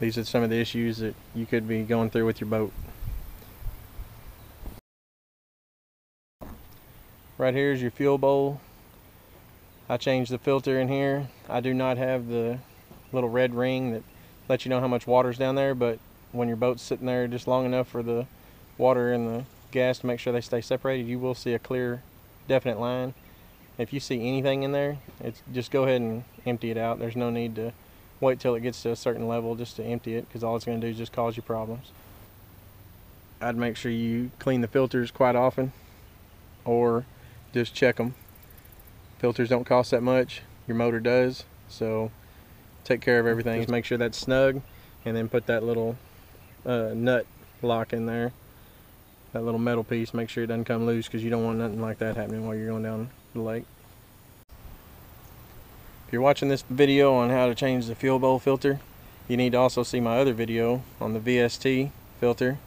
these are some of the issues that you could be going through with your boat. Right here is your fuel bowl. I changed the filter in here. I do not have the little red ring that lets you know how much water's down there, but when your boat's sitting there just long enough for the water and the gas to make sure they stay separated, you will see a clear, definite line. If you see anything in there, it's just go ahead and empty it out. There's no need to wait till it gets to a certain level just to empty it because all it's going to do is just cause you problems. I'd make sure you clean the filters quite often or just check them. Filters don't cost that much, your motor does, so take care of everything. Just make sure that's snug and then put that little uh, nut lock in there. That little metal piece, make sure it doesn't come loose because you don't want nothing like that happening while you're going down the lake. If you're watching this video on how to change the fuel bowl filter, you need to also see my other video on the VST filter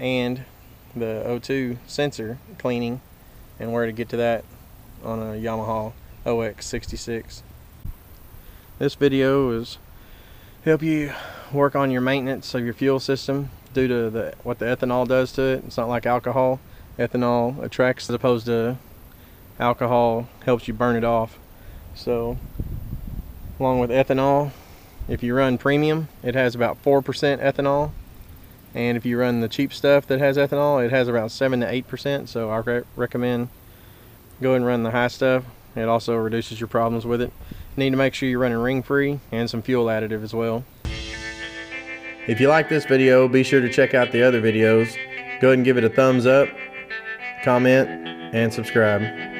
and the O2 sensor cleaning and where to get to that on a Yamaha OX66. This video is help you work on your maintenance of your fuel system due to the what the ethanol does to it. It's not like alcohol. Ethanol attracts as opposed to uh, alcohol helps you burn it off. So along with ethanol, if you run premium, it has about 4% ethanol. And if you run the cheap stuff that has ethanol, it has about 7 to 8%. So I re recommend go and run the high stuff. It also reduces your problems with it. You need to make sure you're running ring free and some fuel additive as well. If you like this video, be sure to check out the other videos. Go ahead and give it a thumbs up, comment, and subscribe.